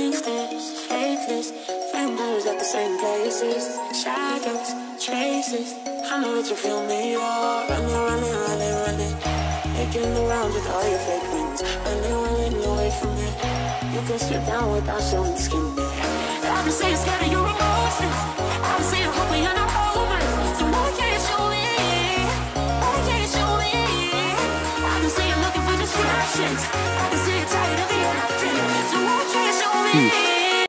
gangsters, fakeless, vendors at the same places, shadows, traces. I know that you feel me, oh, running, running, running, running. Making the rounds with all your fake wins, running, running away from me. You can slip down without showing skin. I've been saying scared of your emotions. I've been saying hoping you're not over. So why can't you show me? Why can't you show me? I've been saying looking for distractions. Peace.